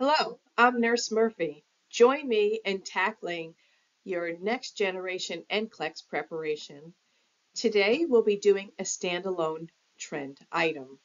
Hello, I'm Nurse Murphy. Join me in tackling your next generation NCLEX preparation. Today we'll be doing a standalone trend item.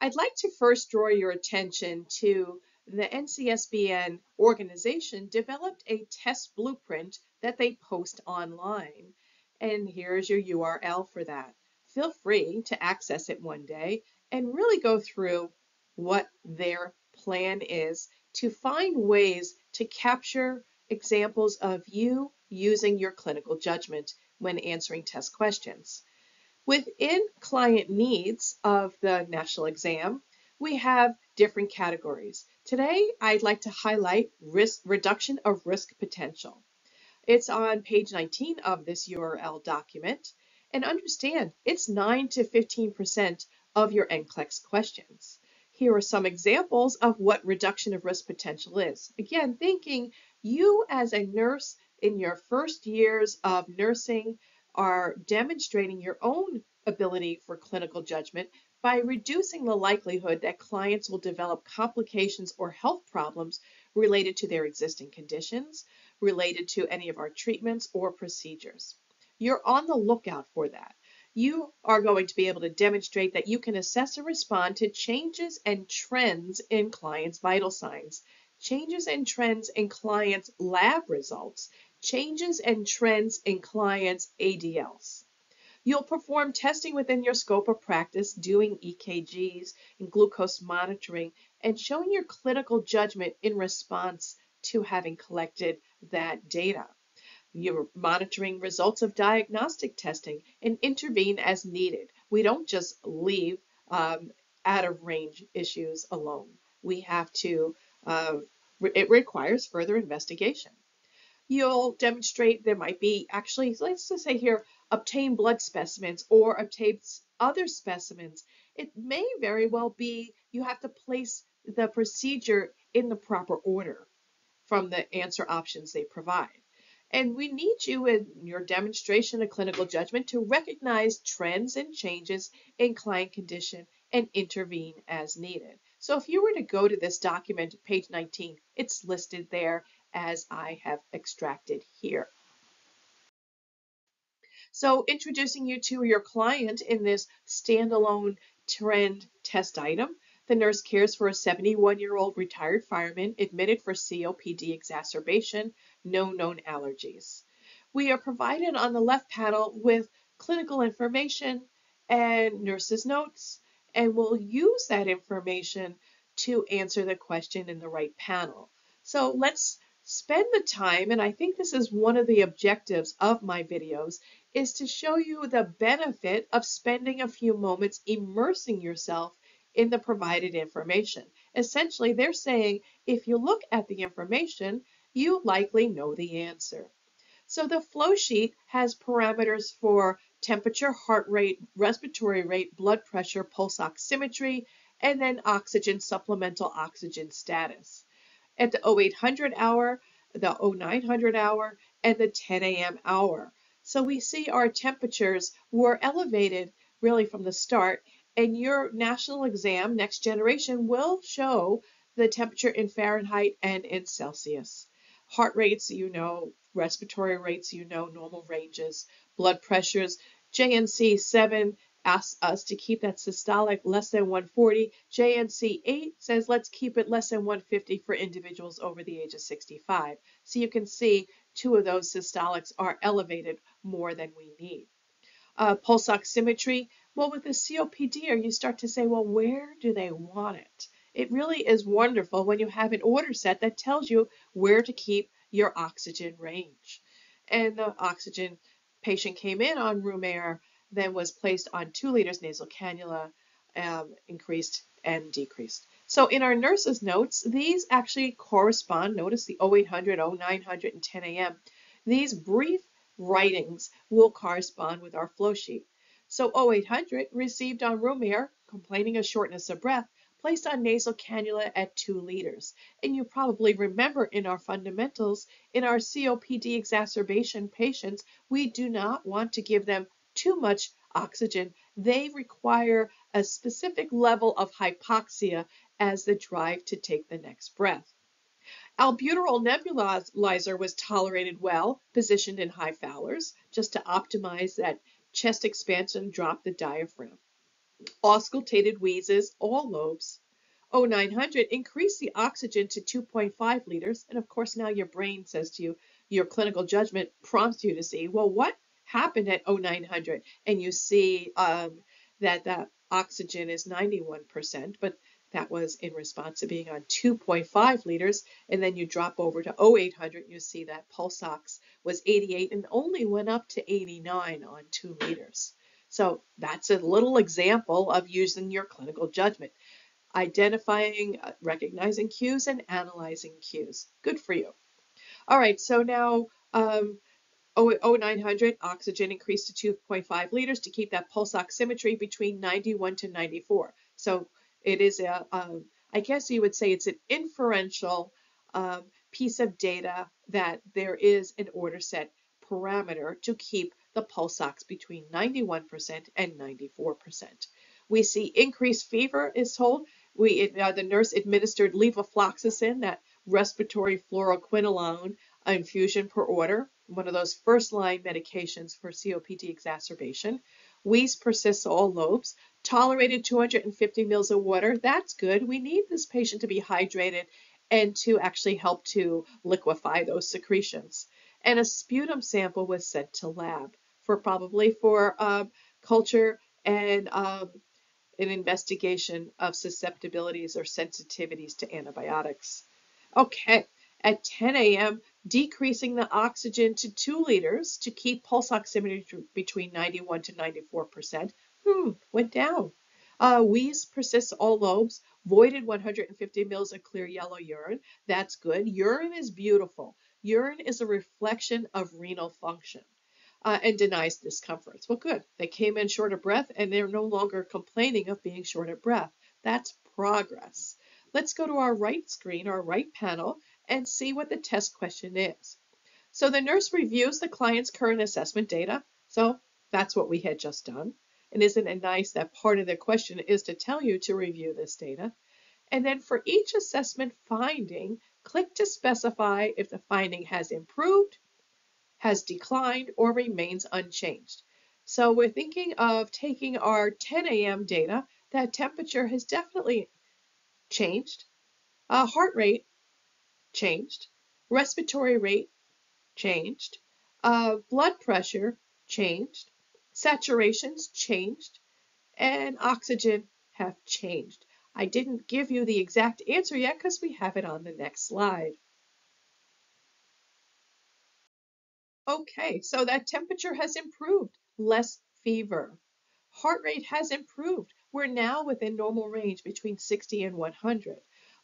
I'd like to first draw your attention to the NCSBN organization developed a test blueprint that they post online. And here's your URL for that. Feel free to access it one day and really go through what their plan is to find ways to capture examples of you using your clinical judgment when answering test questions. Within client needs of the national exam, we have different categories. Today, I'd like to highlight risk reduction of risk potential. It's on page 19 of this URL document. And understand, it's 9 to 15% of your NCLEX questions. Here are some examples of what reduction of risk potential is. Again, thinking you as a nurse in your first years of nursing are demonstrating your own ability for clinical judgment by reducing the likelihood that clients will develop complications or health problems related to their existing conditions, related to any of our treatments or procedures. You're on the lookout for that you are going to be able to demonstrate that you can assess and respond to changes and trends in clients' vital signs, changes and trends in clients' lab results, changes and trends in clients' ADLs. You'll perform testing within your scope of practice, doing EKGs and glucose monitoring, and showing your clinical judgment in response to having collected that data. You're monitoring results of diagnostic testing and intervene as needed. We don't just leave um, out of range issues alone. We have to, uh, it requires further investigation. You'll demonstrate there might be actually, let's just say here, obtain blood specimens or obtain other specimens. It may very well be you have to place the procedure in the proper order from the answer options they provide. And we need you in your demonstration of clinical judgment to recognize trends and changes in client condition and intervene as needed. So if you were to go to this document, page 19, it's listed there as I have extracted here. So introducing you to your client in this standalone trend test item, the nurse cares for a 71 year old retired fireman admitted for COPD exacerbation, no known allergies. We are provided on the left panel with clinical information and nurse's notes, and we'll use that information to answer the question in the right panel. So let's spend the time, and I think this is one of the objectives of my videos, is to show you the benefit of spending a few moments immersing yourself in the provided information. Essentially, they're saying if you look at the information, you likely know the answer. So the flow sheet has parameters for temperature, heart rate, respiratory rate, blood pressure, pulse oximetry, and then oxygen, supplemental oxygen status. At the 0800 hour, the 0900 hour, and the 10 a.m. hour. So we see our temperatures were elevated really from the start and your national exam, next generation, will show the temperature in Fahrenheit and in Celsius. Heart rates, you know, respiratory rates, you know, normal ranges, blood pressures. JNC 7 asks us to keep that systolic less than 140. JNC 8 says let's keep it less than 150 for individuals over the age of 65. So you can see two of those systolics are elevated more than we need. Uh, pulse oximetry, well, with the COPD, you start to say, well, where do they want it? It really is wonderful when you have an order set that tells you where to keep your oxygen range. And the oxygen patient came in on room air, then was placed on two liters nasal cannula, um, increased and decreased. So in our nurse's notes, these actually correspond. Notice the 0800, 0900, and 10 a.m. These brief writings will correspond with our flow sheet. So 0800 received on room air, complaining of shortness of breath, placed on nasal cannula at 2 liters. And you probably remember in our fundamentals, in our COPD exacerbation patients, we do not want to give them too much oxygen they require a specific level of hypoxia as the drive to take the next breath. Albuterol nebulizer was tolerated well, positioned in high Fowlers, just to optimize that chest expansion, drop the diaphragm. Auscultated wheezes, all lobes. 0900 increase the oxygen to 2.5 liters, and of course now your brain says to you, your clinical judgment prompts you to see, well, what happened at 0900? And you see um, that that oxygen is 91%, but that was in response to being on 2.5 liters. And then you drop over to 0800, you see that pulse ox was 88 and only went up to 89 on 2 liters. So that's a little example of using your clinical judgment, identifying, uh, recognizing cues, and analyzing cues. Good for you. All right, so now um, 0900 oxygen increased to 2.5 liters to keep that pulse oximetry between 91 to 94. So it is a, um, I guess you would say it's an inferential um, piece of data that there is an order set parameter to keep the pulse ox between 91% and 94%. We see increased fever is told. We, uh, the nurse administered levofloxacin, that respiratory fluoroquinolone infusion per order, one of those first line medications for COPD exacerbation. Wheeze persists all lobes, tolerated 250 mils of water. That's good. We need this patient to be hydrated and to actually help to liquefy those secretions. And a sputum sample was sent to lab for probably for um, culture and um, an investigation of susceptibilities or sensitivities to antibiotics. Okay, at 10 a.m., decreasing the oxygen to 2 liters to keep pulse oximetry between 91 to 94%. Hmm, went down. Uh, wheeze persists all lobes, voided 150 mils of clear yellow urine. That's good. Urine is beautiful. Urine is a reflection of renal function. Uh, and denies discomforts. Well, good. They came in short of breath and they're no longer complaining of being short of breath. That's progress. Let's go to our right screen, our right panel, and see what the test question is. So the nurse reviews the client's current assessment data. So that's what we had just done. And isn't it nice that part of the question is to tell you to review this data? And then for each assessment finding, click to specify if the finding has improved, has declined, or remains unchanged. So we're thinking of taking our 10 a.m. data, that temperature has definitely changed. Uh, heart rate changed. Respiratory rate changed. Uh, blood pressure changed. Saturations changed. And oxygen have changed. I didn't give you the exact answer yet because we have it on the next slide. Okay, so that temperature has improved, less fever. Heart rate has improved. We're now within normal range between 60 and 100.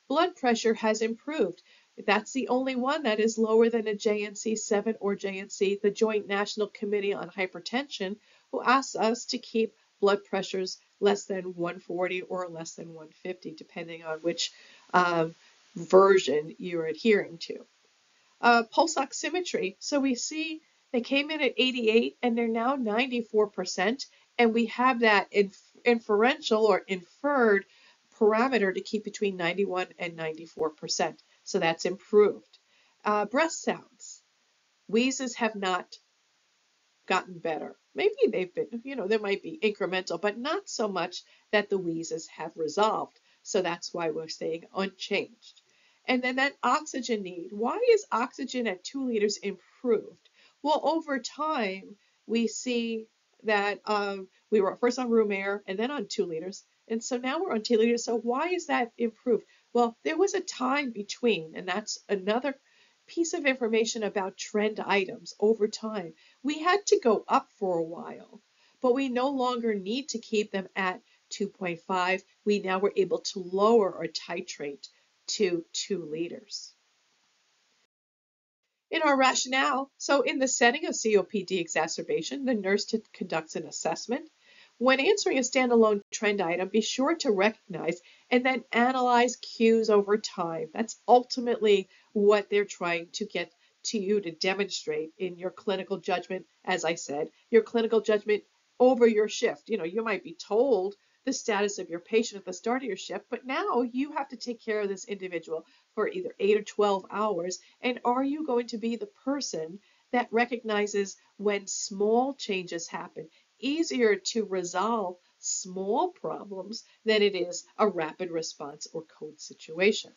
Blood pressure has improved. That's the only one that is lower than a JNC 7 or JNC, the Joint National Committee on Hypertension, who asks us to keep blood pressures less than 140 or less than 150, depending on which um, version you're adhering to. Uh, pulse oximetry. So we see they came in at 88 and they're now 94%, and we have that inf- inferential or inferred parameter to keep between 91 and 94%. So that's improved. Uh, breath sounds. Wheezes have not gotten better. Maybe they've been, you know, there might be incremental, but not so much that the wheezes have resolved. So that's why we're staying unchanged. And then that oxygen need. Why is oxygen at two liters improved? Well, over time, we see that um, we were first on room air and then on two liters. And so now we're on liters. So why is that improved? Well, there was a time between, and that's another piece of information about trend items over time. We had to go up for a while, but we no longer need to keep them at 2.5. We now were able to lower or titrate to 2 liters. In our rationale, so in the setting of COPD exacerbation, the nurse conducts an assessment. When answering a standalone trend item, be sure to recognize and then analyze cues over time. That's ultimately what they're trying to get to you to demonstrate in your clinical judgment. As I said, your clinical judgment over your shift. You know, you might be told the status of your patient at the start of your shift, but now you have to take care of this individual for either 8 or 12 hours. And are you going to be the person that recognizes when small changes happen? Easier to resolve small problems than it is a rapid response or code situation.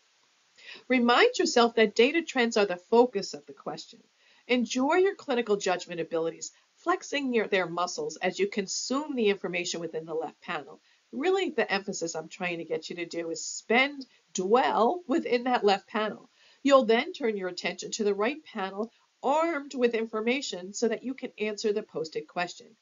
Remind yourself that data trends are the focus of the question. Enjoy your clinical judgment abilities, flexing your, their muscles as you consume the information within the left panel. Really, the emphasis I'm trying to get you to do is spend, dwell within that left panel. You'll then turn your attention to the right panel armed with information so that you can answer the posted question.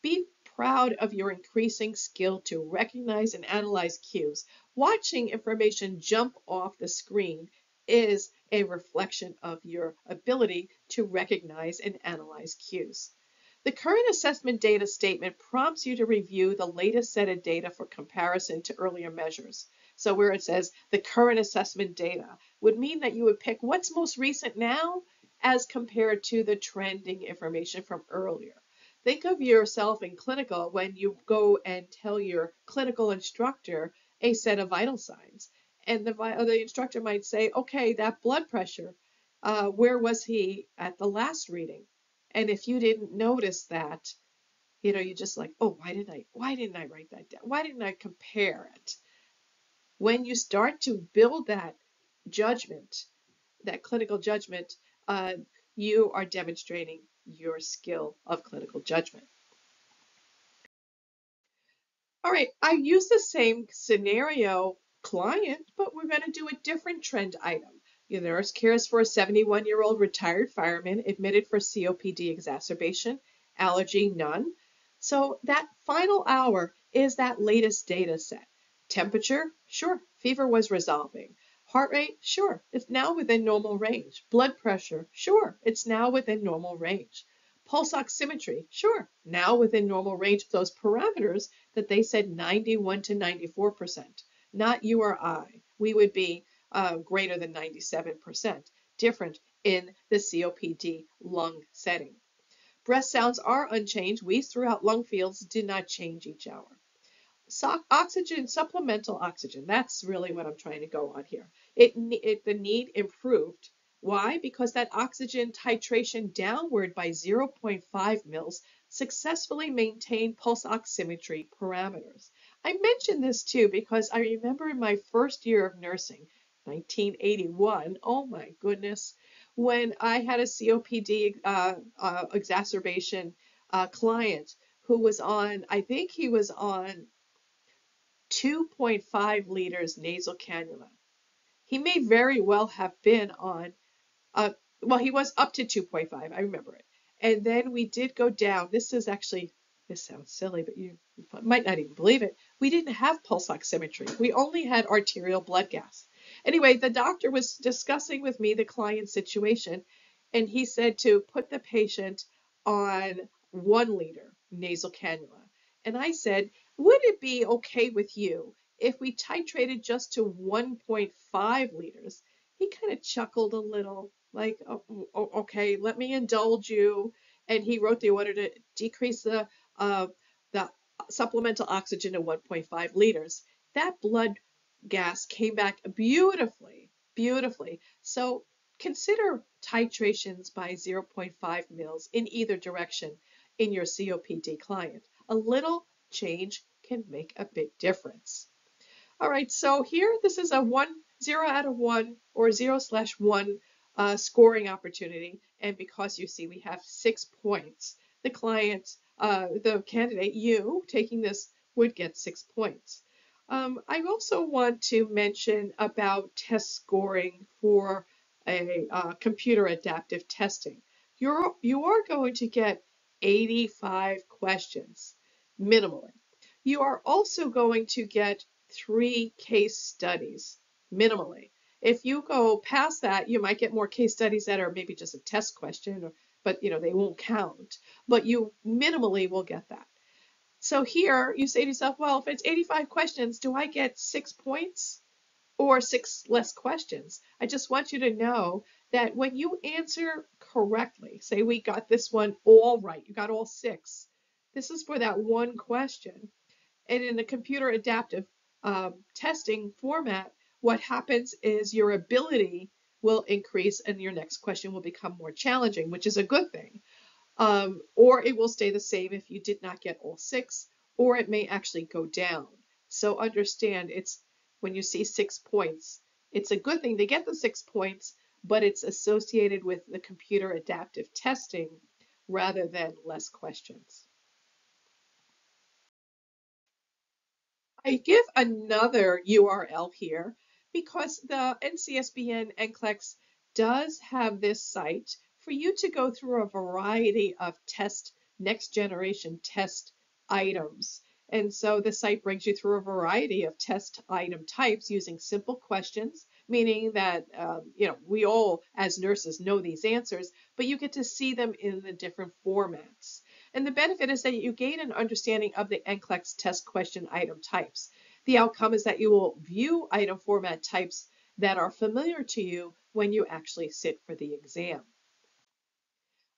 Be proud of your increasing skill to recognize and analyze cues. Watching information jump off the screen is a reflection of your ability to recognize and analyze cues. The current assessment data statement prompts you to review the latest set of data for comparison to earlier measures. So where it says the current assessment data would mean that you would pick what's most recent now as compared to the trending information from earlier. Think of yourself in clinical when you go and tell your clinical instructor a set of vital signs and the, the instructor might say, okay, that blood pressure, uh, where was he at the last reading? And if you didn't notice that, you know, you're just like, oh, why didn't I, why didn't I write that down? Why didn't I compare it? When you start to build that judgment, that clinical judgment, uh, you are demonstrating your skill of clinical judgment. All right, I use the same scenario client, but we're going to do a different trend item. The nurse cares for a 71 year old retired fireman admitted for COPD exacerbation, allergy none. So that final hour is that latest data set. Temperature, sure, fever was resolving. Heart rate, sure, it's now within normal range. Blood pressure, sure, it's now within normal range. Pulse oximetry, sure, now within normal range of those parameters that they said 91 to 94% not you or I. We would be uh, greater than 97%, different in the COPD lung setting. Breath sounds are unchanged. We throughout lung fields did not change each hour. So oxygen, supplemental oxygen, that's really what I'm trying to go on here. It, it, the need improved. Why? Because that oxygen titration downward by 0.5 mils successfully maintained pulse oximetry parameters. I mention this too because I remember in my first year of nursing, 1981, oh my goodness, when I had a COPD uh, uh, exacerbation uh, client who was on, I think he was on 2.5 liters nasal cannula. He may very well have been on, uh, well, he was up to 2.5, I remember it. And then we did go down. This is actually this sounds silly, but you might not even believe it. We didn't have pulse oximetry. We only had arterial blood gas. Anyway, the doctor was discussing with me the client's situation, and he said to put the patient on one liter nasal cannula. And I said, would it be okay with you if we titrated just to 1.5 liters? He kind of chuckled a little, like, oh, mm, oh, okay, let me indulge you. And he wrote the order to decrease the of the supplemental oxygen to 1.5 liters. That blood gas came back beautifully, beautifully. So consider titrations by 0.5 mils in either direction in your COPD client. A little change can make a big difference. All right, so here this is a one, zero out of one or zero slash one uh, scoring opportunity. And because you see we have six points, the client uh, the candidate, you, taking this would get six points. Um, I also want to mention about test scoring for a uh, computer adaptive testing. You're, you are going to get 85 questions minimally. You are also going to get three case studies minimally. If you go past that, you might get more case studies that are maybe just a test question or but you know they won't count. But you minimally will get that. So here you say to yourself, well, if it's 85 questions, do I get six points or six less questions? I just want you to know that when you answer correctly, say we got this one all right, you got all six, This is for that one question. And in the computer adaptive um, testing format, what happens is your ability will increase and your next question will become more challenging, which is a good thing. Um, or it will stay the same if you did not get all six, or it may actually go down. So understand it's when you see six points, it's a good thing to get the six points, but it's associated with the computer adaptive testing rather than less questions. I give another URL here because the NCSBN NCLEX does have this site for you to go through a variety of test, next generation test items. And so the site brings you through a variety of test item types using simple questions, meaning that, um, you know, we all as nurses know these answers, but you get to see them in the different formats. And the benefit is that you gain an understanding of the NCLEX test question item types. The outcome is that you will view item format types that are familiar to you when you actually sit for the exam.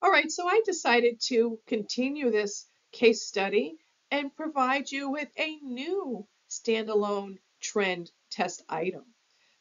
All right, so I decided to continue this case study and provide you with a new standalone trend test item.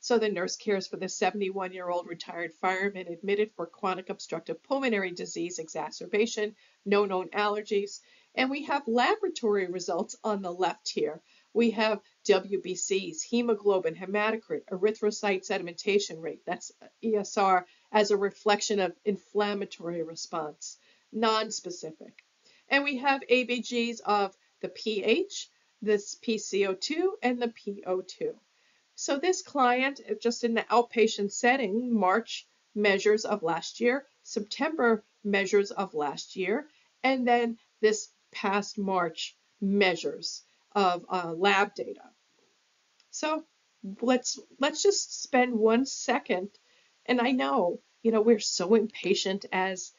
So the nurse cares for the 71 year old retired fireman admitted for chronic obstructive pulmonary disease exacerbation, no known allergies. And we have laboratory results on the left here. We have WBCs, hemoglobin, hematocrit, erythrocyte sedimentation rate, that's ESR, as a reflection of inflammatory response, non-specific. And we have ABGs of the pH, this PCO2, and the PO2. So this client, uh, just in the outpatient setting, March measures of last year, September measures of last year, and then this past March measures of uh, lab data. So let's let's just spend one second. And I know, you know, we're so impatient as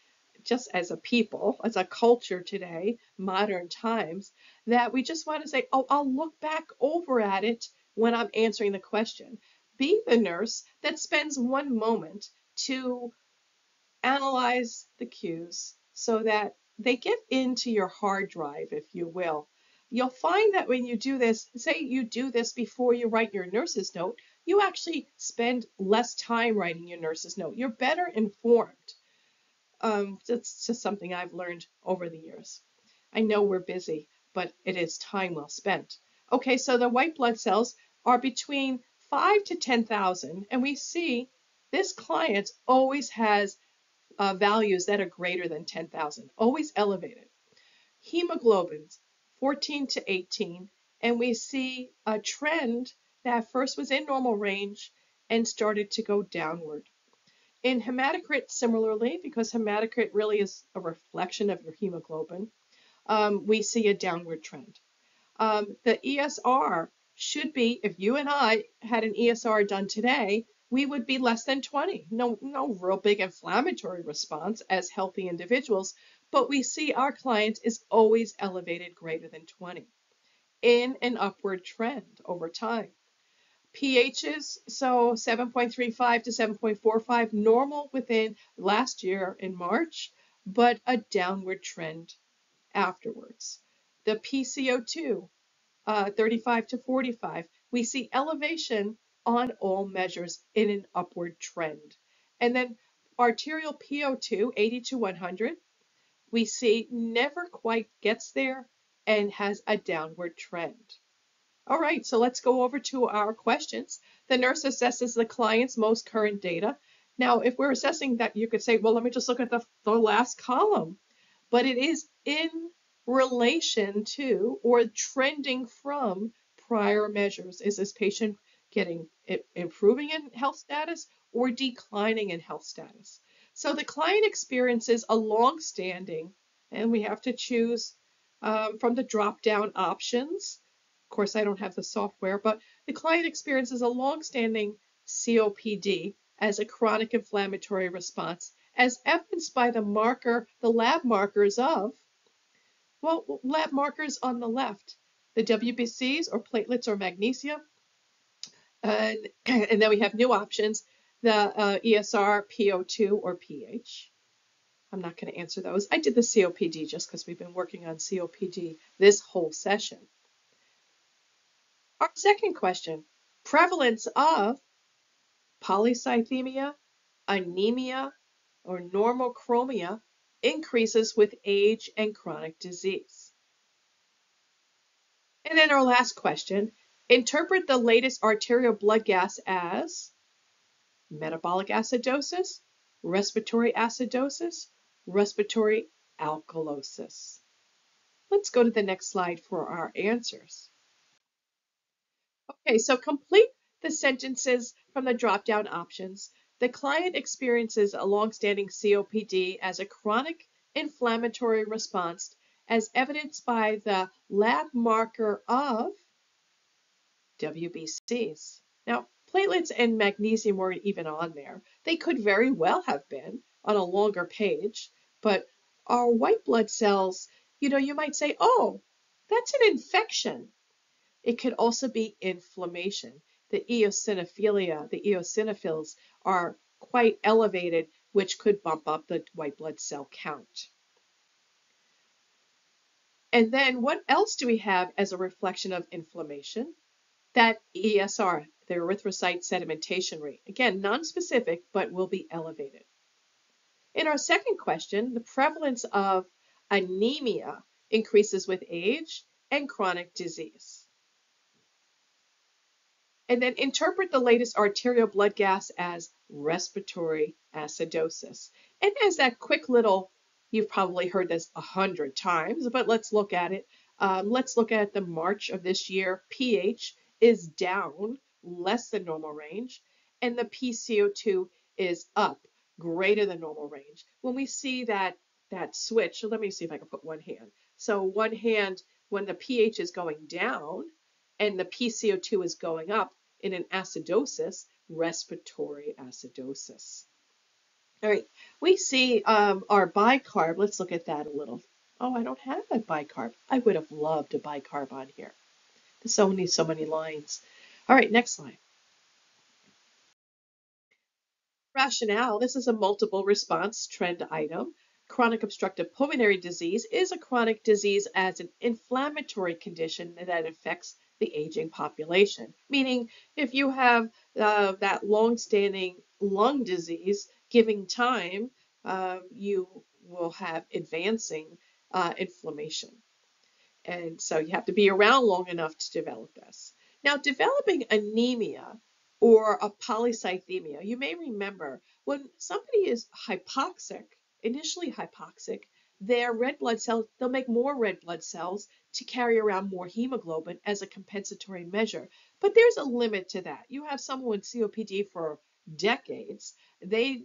just as a people, as a culture today, modern times, that we just want to say, oh, I'll look back over at it when I'm answering the question. Be the nurse that spends one moment to analyze the cues so that they get into your hard drive, if you will. You'll find that when you do this, say you do this before you write your nurse's note, you actually spend less time writing your nurse's note. You're better informed. Um, that's just something I've learned over the years. I know we're busy, but it is time well spent. Okay, so the white blood cells are between 5 to 10,000, and we see this client always has uh, values that are greater than 10,000, always elevated. Hemoglobins, 14 to 18, and we see a trend that first was in normal range and started to go downward. In hematocrit, similarly, because hematocrit really is a reflection of your hemoglobin, um, we see a downward trend. Um, the ESR should be, if you and I had an ESR done today, we would be less than 20. No, no real big inflammatory response as healthy individuals, but we see our client is always elevated greater than 20 in an upward trend over time. pHs, so 7.35 to 7.45, normal within last year in March, but a downward trend afterwards. The PCO2, uh, 35 to 45, we see elevation on all measures in an upward trend. And then arterial PO2, 80 to 100, we see never quite gets there and has a downward trend. All right, so let's go over to our questions. The nurse assesses the client's most current data. Now, if we're assessing that, you could say, well, let me just look at the, the last column. But it is in relation to or trending from prior measures. Is this patient getting improving in health status or declining in health status? So the client experiences a long-standing, and we have to choose um, from the drop-down options. Of course, I don't have the software, but the client experiences a long-standing COPD as a chronic inflammatory response, as evidenced by the marker, the lab markers of well, lab markers on the left, the WBCs or platelets or magnesium. And, and then we have new options, the uh, ESR, PO2, or pH. I'm not going to answer those. I did the COPD just because we've been working on COPD this whole session. Our second question, prevalence of polycythemia, anemia, or normochromia increases with age and chronic disease. And then our last question, interpret the latest arterial blood gas as metabolic acidosis, respiratory acidosis, respiratory alkalosis. Let's go to the next slide for our answers. Okay, so complete the sentences from the drop-down options. The client experiences a long-standing COPD as a chronic inflammatory response as evidenced by the lab marker of WBCs. Now, platelets and magnesium weren't even on there. They could very well have been on a longer page, but our white blood cells, you know, you might say, oh, that's an infection. It could also be inflammation. The eosinophilia, the eosinophils are quite elevated, which could bump up the white blood cell count. And then what else do we have as a reflection of inflammation? That ESR, the erythrocyte sedimentation rate. Again, non-specific, but will be elevated. In our second question, the prevalence of anemia increases with age and chronic disease. And then interpret the latest arterial blood gas as respiratory acidosis. And as that quick little, you've probably heard this a hundred times, but let's look at it. Um, let's look at the March of this year. pH is down, less than normal range, and the PCO2 is up, greater than normal range. When we see that that switch, let me see if I can put one hand. So one hand, when the pH is going down and the PCO2 is going up, in an acidosis, respiratory acidosis. All right, we see um, our bicarb. Let's look at that a little. Oh, I don't have a bicarb. I would have loved a bicarb on here. There's so many, so many lines. All right, next slide. Rationale. This is a multiple response trend item. Chronic obstructive pulmonary disease is a chronic disease as an inflammatory condition that affects the aging population. Meaning, if you have uh, that long-standing lung disease, giving time, uh, you will have advancing uh, inflammation. And so you have to be around long enough to develop this. Now, developing anemia or a polycythemia, you may remember when somebody is hypoxic, initially hypoxic, their red blood cells, they'll make more red blood cells to carry around more hemoglobin as a compensatory measure. But there's a limit to that. You have someone with COPD for decades, they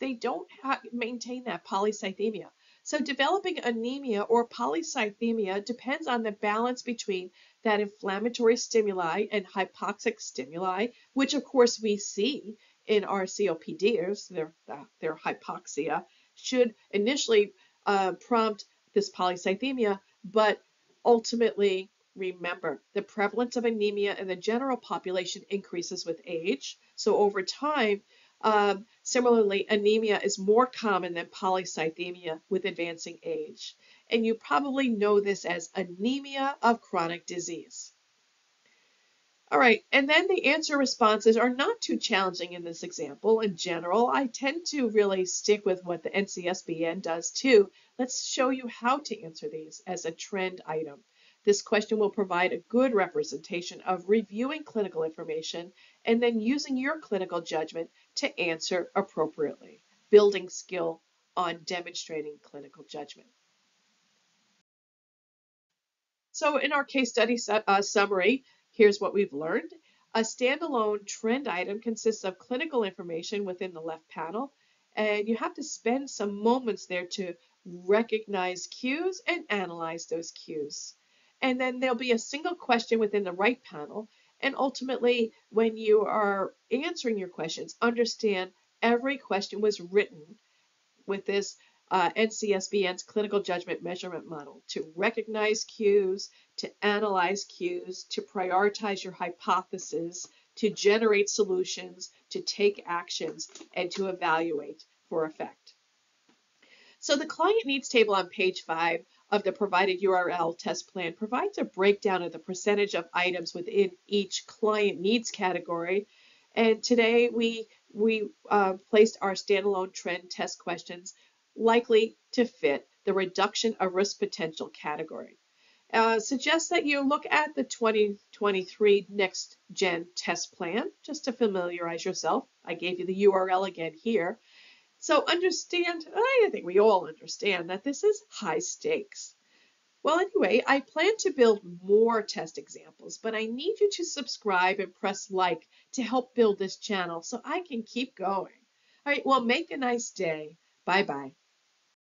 they don't maintain that polycythemia. So developing anemia or polycythemia depends on the balance between that inflammatory stimuli and hypoxic stimuli, which of course we see in our COPDers, their, their hypoxia, should initially uh, prompt this polycythemia, but ultimately remember the prevalence of anemia in the general population increases with age. So over time, um, similarly, anemia is more common than polycythemia with advancing age. And you probably know this as anemia of chronic disease. All right, and then the answer responses are not too challenging in this example. In general, I tend to really stick with what the NCSBN does too. Let's show you how to answer these as a trend item. This question will provide a good representation of reviewing clinical information and then using your clinical judgment to answer appropriately, building skill on demonstrating clinical judgment. So in our case study uh, summary, Here's what we've learned. A standalone trend item consists of clinical information within the left panel, and you have to spend some moments there to recognize cues and analyze those cues. And then there'll be a single question within the right panel, and ultimately, when you are answering your questions, understand every question was written with this uh, NCSBN's clinical judgment measurement model to recognize cues, to analyze cues, to prioritize your hypothesis, to generate solutions, to take actions, and to evaluate for effect. So the client needs table on page five of the provided URL test plan provides a breakdown of the percentage of items within each client needs category. And today we, we uh, placed our standalone trend test questions likely to fit the reduction of risk potential category. Uh, suggest that you look at the 2023 Next Gen test plan just to familiarize yourself. I gave you the URL again here. So understand, I think we all understand that this is high stakes. Well, anyway, I plan to build more test examples, but I need you to subscribe and press like to help build this channel so I can keep going. All right, well, make a nice day. Bye-bye.